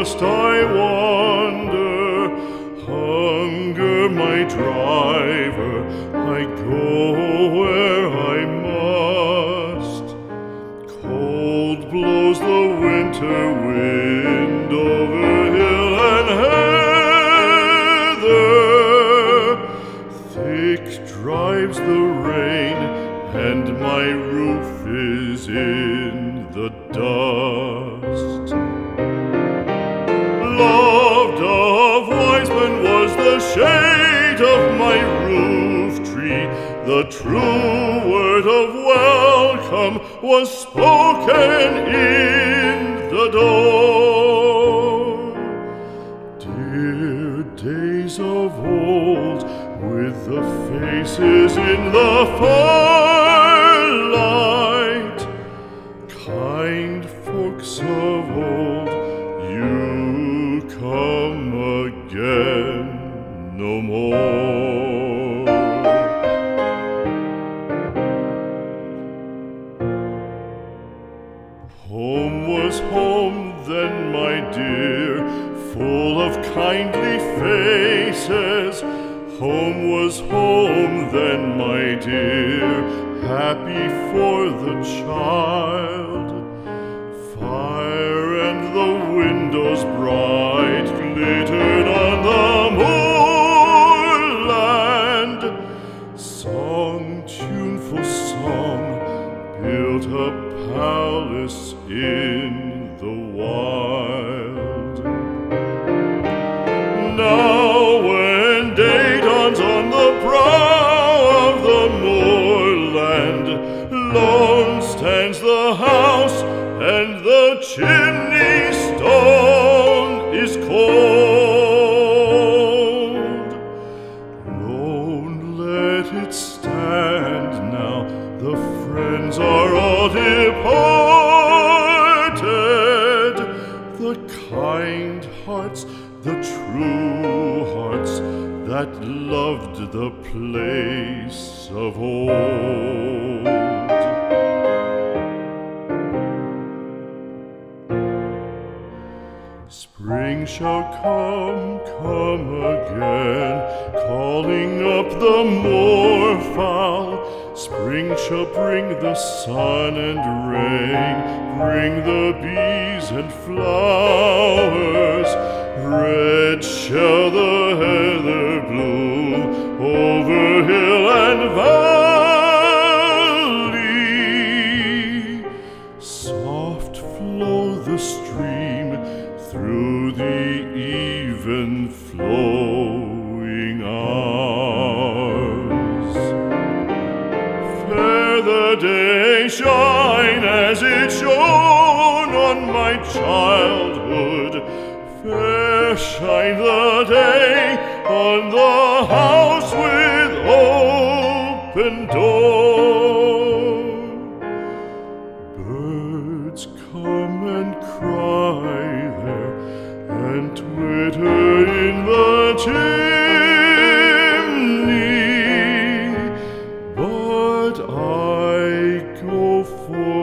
must I wander? Hunger my driver, I go where I must. Cold blows the winter wind over hill and heather. Thick drives the rain, and my roof is in the dust. Loved of wise men was the shade of my roof tree. The true word of welcome was spoken in the door. Dear days of old, with the faces in the firelight, was home then, my dear, full of kindly faces. Home was home then, my dear, happy for the child. Fire and the windows bright glittered on the moorland. Song, tuneful song, built a palace in the wild. Now, when day dawns on the brow of the moorland, lone stands the house, and the chimney stone is cold. Kind hearts, the true hearts that loved the place of old. Spring shall come, come again, calling up the moorfowl. Spring shall bring the sun and rain, bring the bees and flowers. Red shall the heather bloom over hill and valley. Soft flow the stream through the even flowing as it shone on my childhood. Fair shine the day on the house with open door. Birds come and cry there and twitter in the chimney, but I go for.